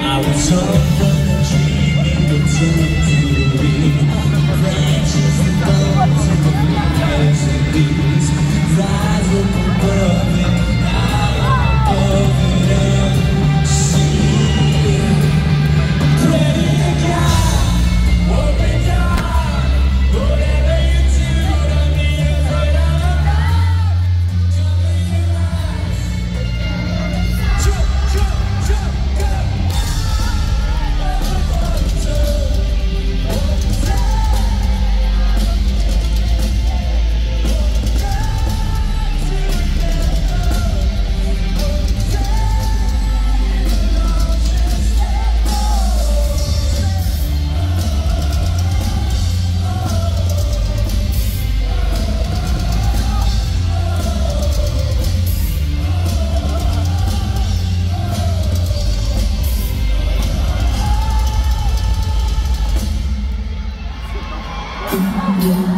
Are the books from the master's seal.